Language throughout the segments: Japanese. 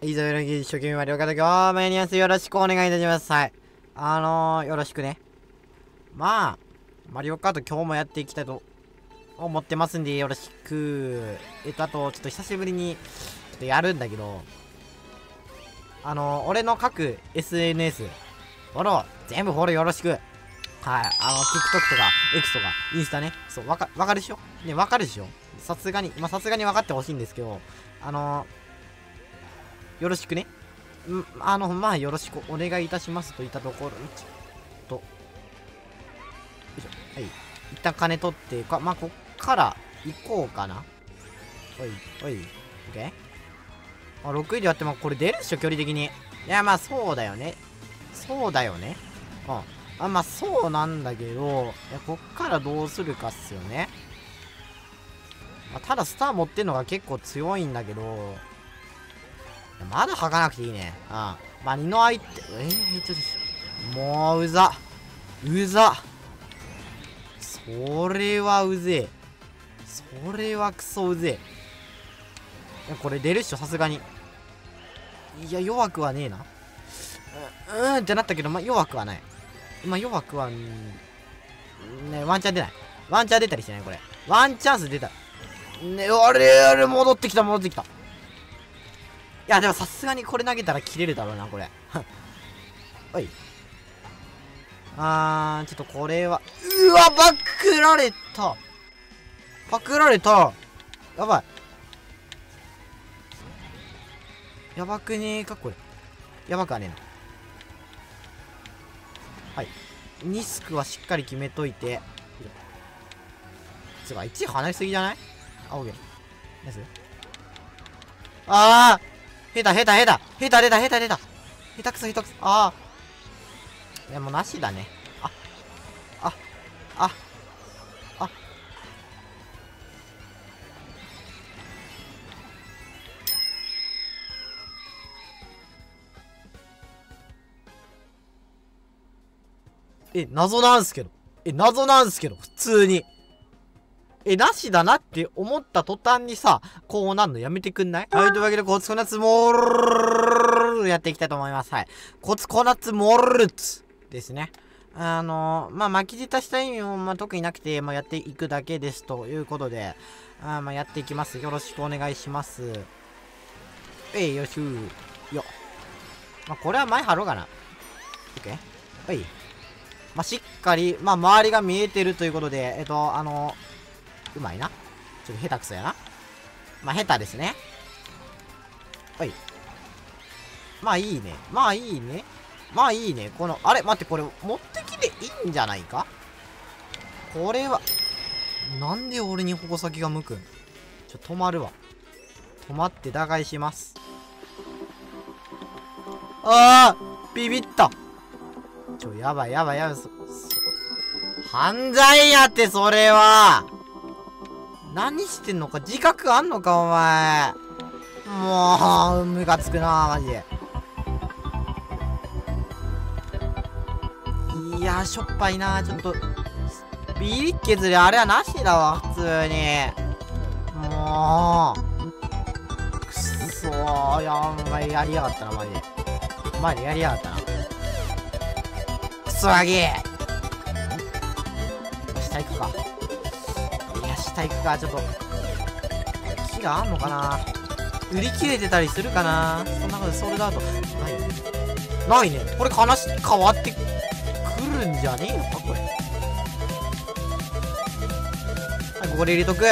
いざよろし一生懸命マリオカート今日もやります。よろしくお願いいたします。はい。あのー、よろしくね。まあ、マリオカート今日もやっていきたいと思ってますんで、よろしく。えっと、あと、ちょっと久しぶりに、ちょっとやるんだけど、あのー、俺の各 SNS、フォロー、全部フォローよろしく。はい。あの、TikTok とか、X とか、インスタね。そう、わか、わかるでしょ？ね、わかるでしょ？さすがに、まあ、さすがに分かってほしいんですけど、あのよろしくね。んあの、まあ、よろしくお願いいたしますといったところ、ちょっと、よいしょ。はい。一旦金取ってか、まあ、こっから行こうかな。おい、おい、オッケーあ、6位でやってもこれ出るっしょ、距離的に。いや、まあ、そうだよね。そうだよね。うん。あ、まあ、そうなんだけど、いや、こっからどうするかっすよね。まあ、ただスター持ってんのが結構強いんだけど、まだ吐かなくていいね。うん。まあ、二の相手、えー、ちょっと、もう、うざ。うざ。それはうぜえ。それはクソうぜえ。これ出るっしょ、さすがに。いや、弱くはねえな。う、うんってなったけど、まあ、弱くはない。まあ、弱くは、ね、ワンチャン出ない。ワンチャン出たりしてない、これ。ワンチャンス出た。ね、あれあれ、戻ってきた、戻ってきた。いや、でもさすがにこれ投げたら切れるだろうな、これ。おい。あー、ちょっとこれは、うわ、パクられた。パクられた。やばい。やばくねえか、これ。やばくはねえな。はい。ニスクはしっかり決めといて。つか、1離れすぎじゃない？あ、オッケー。ナイスあー下手下手下手。下手出た下手出た。下手くそ下手くそ。ああ。いやもうなしだね。ああああ。え謎なんすけど。え謎なんすけど普通に。え、なしだなって思った途端にさ、こうなんのやめてくんない？はい、というわけで、コツコナツモールやっていきたいと思います。はい。コツコナツモールツですね。あのー、まあ、巻き舌した意味も、まあ、特になくて、まあ、やっていくだけですということで、あまあ、やっていきます。よろしくお願いします。えい、よしゅー。よ。まあ、これは前貼ろうかな。オッケー。はい。まあ、しっかり、まあ、周りが見えてるということで、えっと、あのーうまいな。ちょっと下手くそやな。まあ、下手ですね。はい。まあいいね。まあいいね。まあいいね。この、あれ待って、これ持ってきていいんじゃないか？これは、なんで俺に矛先が向くん？ちょ、止まるわ。止まって打開します。ああビビったちょ、やばいやばいやばい。そ、そ、犯罪やって、それは何してんのか自覚あんのかお前。もうムカつくなマジいやしょっぱいなちょっと。ビリッケズリあれはなしだわ普通に。もう。くっそーやお前やりやがったなマジマジやりやがったな。クソガキ下行くか。下行くかちょっと木があんのかな？売り切れてたりするかな？そんなことソールドアウトない。ないね。これ話変わってくるんじゃねえのかこれ。はいここで入れとく。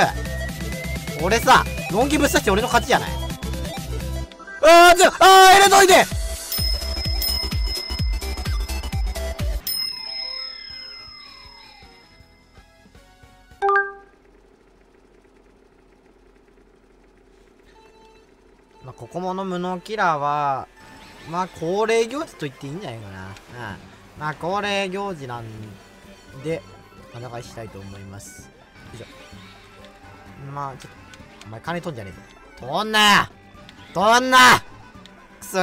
俺さ4機ぶっ刺して俺の勝ちじゃない？あーちょあー入れといて！ここもの無能キラーは、まあ、恒例行事と言っていいんじゃないかな。うん。まあ、恒例行事なんで、お願いしたいと思います。よいしょ。まあ、ちょっと、お前金取んじゃねえぞ。取んなよ取んなくそ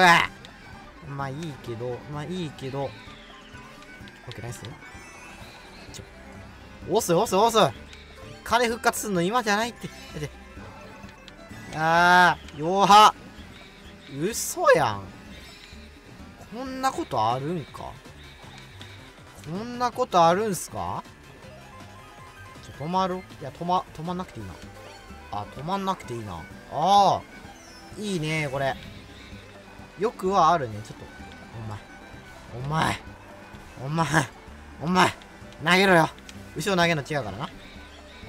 まあいいけど、まあいいけど、オッケーナイスちょ、押す？押す？押す？金復活すんの今じゃないって。だって、あー、弱嘘やん。こんなことあるんか？こんなことあるんすか？止まる？いや止ま止まんなくていいな。あ止まんなくていいな。ああいいねこれ。よくはあるね。ちょっとお前。お前。お前。お前。投げろよ。後ろ投げるの違うからな。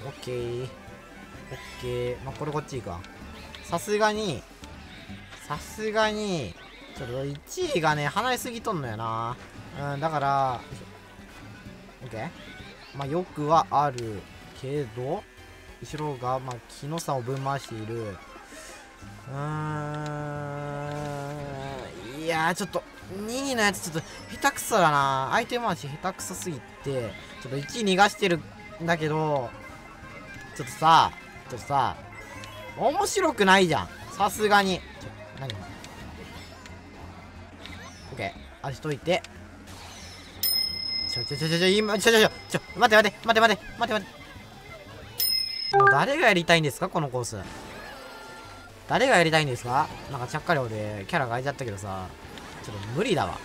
オッケー。オッケー。まあこれこっち行くわ。さすがにさすがにちょっと1位がね離れすぎとんのよな。うんだからオッケー。まあよくはあるけど後ろがまあ木の差をぶん回している。うーんいやーちょっと2位のやつちょっと下手くそだな。相手回し下手くそすぎてちょっと1位逃がしてるんだけどちょっとさちょっとさ面白くないじゃん。さすがに。何オッケー。足解いて。ちょちょちょちょちょ今ちょちょちょちょ待て待て待て待て待て待て。もう誰がやりたいんですか？このコース。誰がやりたいんですか？なんかちゃっかり俺キャラが空いちゃったけどさ。ちょっと無理だわ。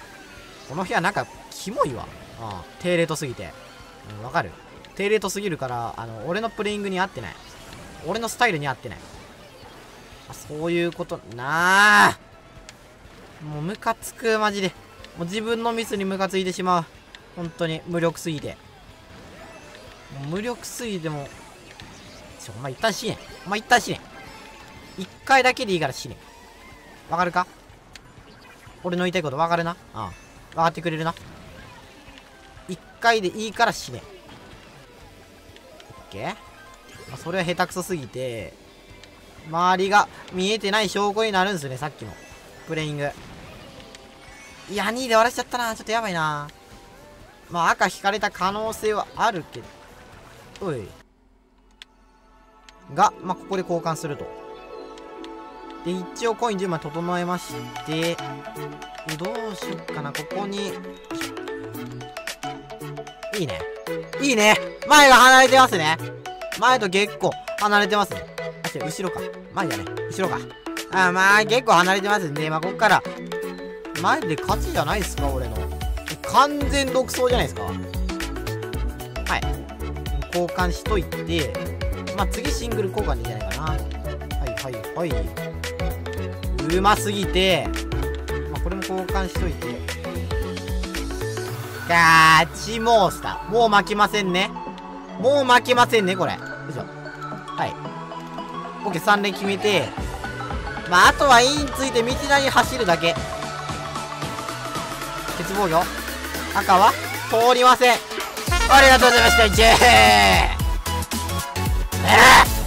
この部屋なんかキモいわ。うん。低レートすぎて。うんわかる。低レートすぎるからあの俺のプレイングに合ってない。俺のスタイルに合ってない。そういうこと。なあ。もうムカつくマジで。もう自分のミスにムカついてしまう。本当に無力すぎて。もう無力すぎてもちょお前一旦死ね。お前一旦死ね。一回だけでいいから死ね。わかるか？俺の言いたいことわかるな？うん分かってくれるな？一回でいいから死ね。オッケー、まあ、それは下手くそすぎて周りが見えてない証拠になるんですねさっきの。プレイング。いや2位で終わらしちゃったな。ちょっとやばいな。まあ赤引かれた可能性はあるけど。おい。がまあここで交換すると。で一応コイン10枚整えまして。どうしよっかな。ここに。いいね。いいね。前が離れてますね。前と結構離れてますね。違う後ろか。前だね。後ろか。あまあ結構離れてますんでまあこっから。前で勝ちじゃないですか俺の。完全独走じゃないですか。はい。交換しといてまあ次シングル交換でいいんじゃないかな。はいはいはい。うますぎて、まあ、これも交換しといて。ガチモンスター。もう負けませんね。もう負けませんねこれ。よいしょ。はい。ポケ3連決めて、まあ、あとは E について道なりに走るだけ。鉄防御赤は通りません。ありがとうございました、イチェーえー